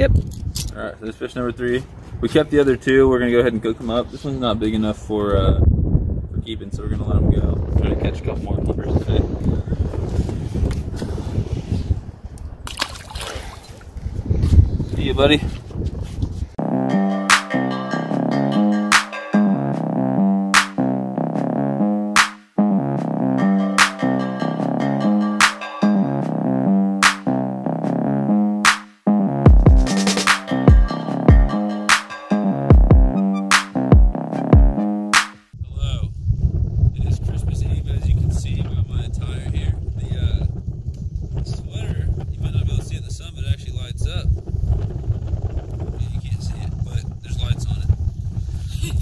Yep. All right, so this fish number three. We kept the other two. We're gonna go ahead and cook them up. This one's not big enough for uh, for keeping, so we're gonna let them go. Gonna catch a couple more clippers today. See you, buddy.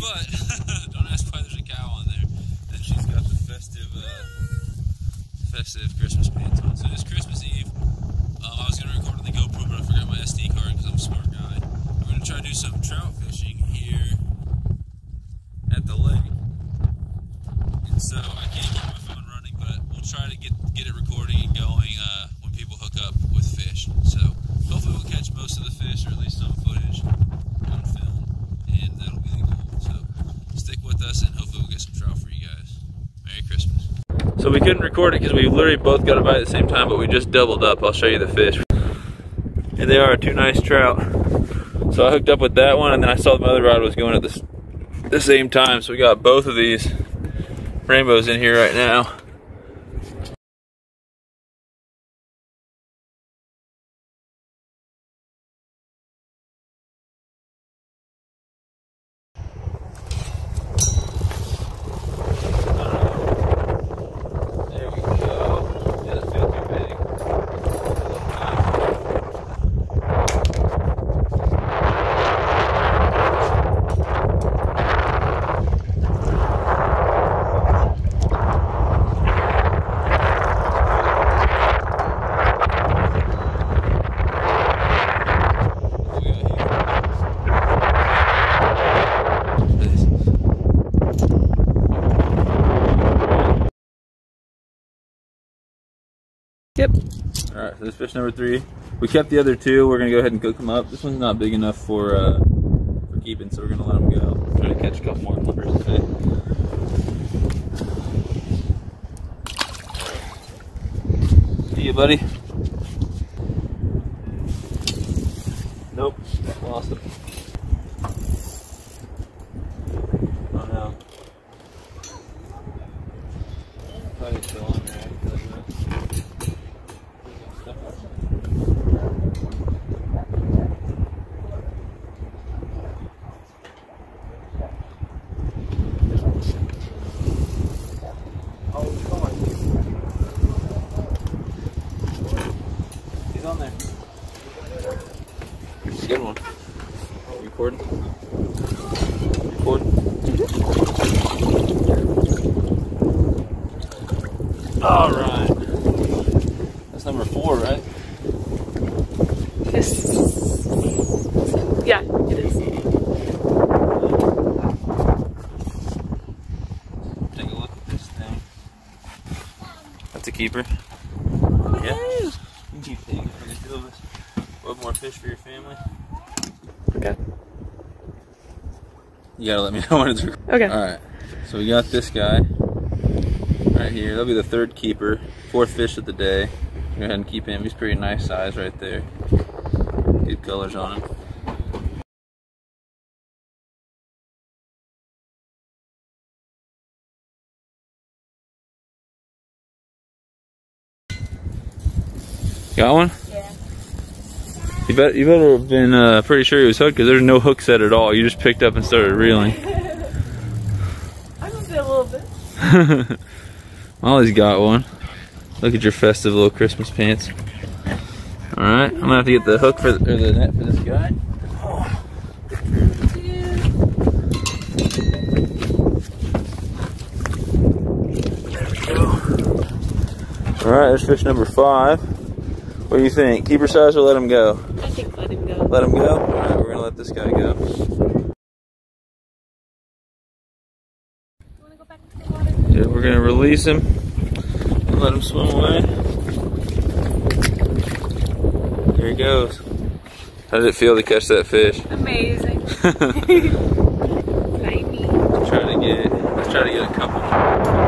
But don't ask why there's a cow on there. And she's got the festive, uh, festive Christmas pants on. So it's Christmas Eve. Um, I was gonna record on the GoPro, but I forgot my SD card because I'm a smart guy. We're gonna try to do some trout fishing here at the lake. And so I can't keep my phone running, but we'll try to get get it recording and going uh, when people hook up with fish. So hopefully we'll catch most of the fish, or at least some footage on film, and that'll be the goal. So stick with us, and hopefully we'll get some trout for you guys. Merry Christmas. So we couldn't record it because we literally both got a bite at the same time, but we just doubled up. I'll show you the fish. And they are two nice trout. So I hooked up with that one, and then I saw the other rod was going at the, the same time. So we got both of these rainbows in here right now. There we go. Yeah, that's feel too big. What we got here? This. Yep. All right, so this fish number three. We kept the other two. We're gonna go ahead and cook them up. This one's not big enough for uh, for keeping, so we're gonna let them go. Try to catch a couple more clippers today. See you, buddy. Nope, lost him. Oh no. Probably still on there. after that. He's on there. Good one. Recording. Recording. All right. That's number four, right? Yes. Yeah, it is. Take a look at this thing. That's a keeper. Yeah. You can keep taking for the two of us. What more fish for your family? Okay. You gotta let me know when it's recording. Okay. Alright. So we got this guy right here. That'll be the third keeper. Fourth fish of the day. Go ahead and keep him. He's pretty nice size right there. Good colors on him. Got one? Yeah. You bet you better have been uh, pretty sure he was hooked because there's no hook set at all. You just picked up and started reeling. I'm gonna a little bit. Molly's got one. Look at your festive little Christmas pants. All right, I'm gonna have to get the hook for the, or the net for this guy. There we go. All right, there's fish number five. What do you think? Keeper size or let him go? I think let him go. Let him go. All right, we're gonna let this guy go. wanna go back into the water? Yeah, we're gonna release him and let him swim away. There he goes. How did it feel to catch that fish? Amazing. Slimy. try to get let's try to get a couple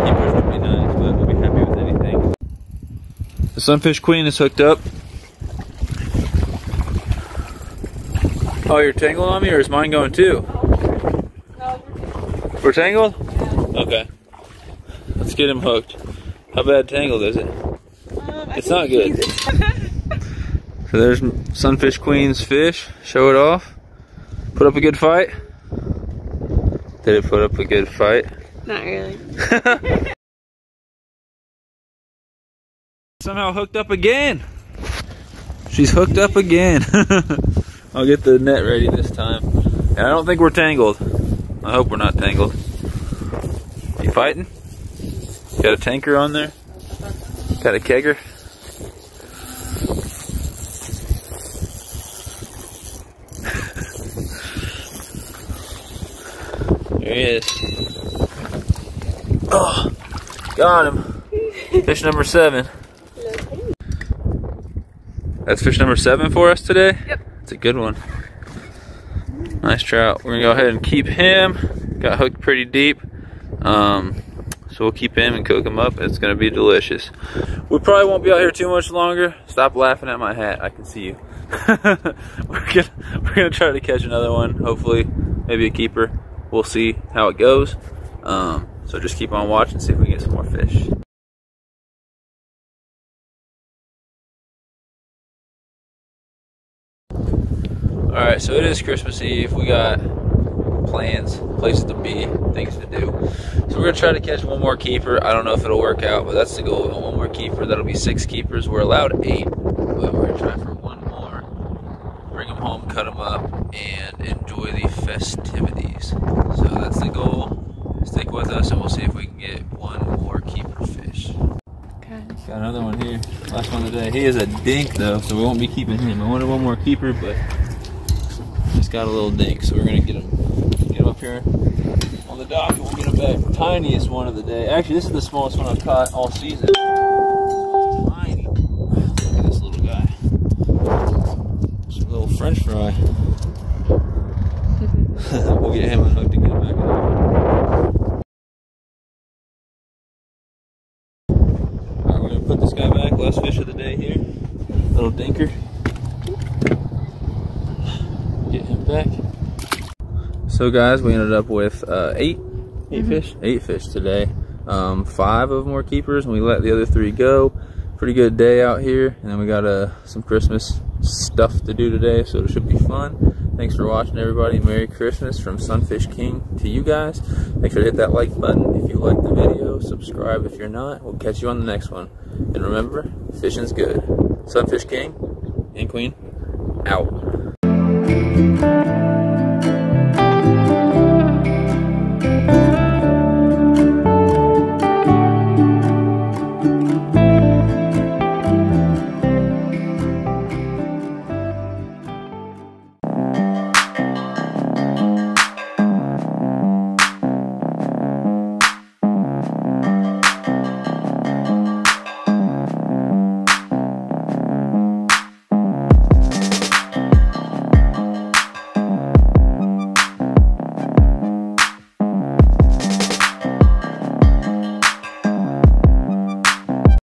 keepers would be nice, but we'll be happy with anything. The sunfish queen is hooked up. Oh, you're tangling on me, or is mine going too? Oh, we're tangled? Okay. Get him hooked. How bad tangled is it? um, It's not good. So there's Sunfish Queen's fish. Show it off. Put up a good fight. Did it put up a good fight? not really. Somehow hooked up again. She's hooked up again. I'll get the net ready this time. And I don't think we're tangled. I hope we're not tangled. You fighting? Got a tanker on there? Got a kegger? There he is. Oh, got him. Fish number seven. That's fish number seven for us today? Yep. It's a good one. Nice trout. We're gonna go ahead and keep him. Got hooked pretty deep. Um, so we'll keep him and cook him up. It's gonna be delicious. We probably won't be out here too much longer. Stop laughing at my hat. I can see you. we're gonna we're gonna try to catch another one. Hopefully, maybe a keeper. We'll see how it goes. Um, so just keep on watching, see if we can get some more fish. All right, so it is Christmas Eve. We got plans, places to be, things to do. So we're gonna try to catch one more keeper. I don't know if it'll work out, but that's the goal. One more keeper. That'll be six keepers. We're allowed eight, but we're gonna try for one more. Bring them home, cut them up, and enjoy the festivities. So that's the goal. Stick with us, and we'll see if we can get one more keeper fish. Okay. Got another one here. Last one today. He is a dink though, so we won't be keeping him. I wanted one more keeper, but he's got a little dink, so we're gonna get him get him up here on the dock and we'll get him back. Tiniest one of the day. Actually, this is the smallest one I've caught all season. Tiny. Look at this little guy. Little French fry. we'll get him unhooked and get him back in. Alright, we're gonna put this guy back. Last fish of the day here. Little dinker. Get him back. So guys, we ended up with uh, eight, 8 fish, eight fish today. Um, five of them were keepers, and we let the other three go. Pretty good day out here, and then we got uh, some Christmas stuff to do today, so it should be fun. Thanks for watching, everybody. Merry Christmas from Sunfish King to you guys. Make sure to hit that like button if you like the video. Subscribe if you're not. We'll catch you on the next one. And remember, fishing's good. Sunfish King and Queen, out.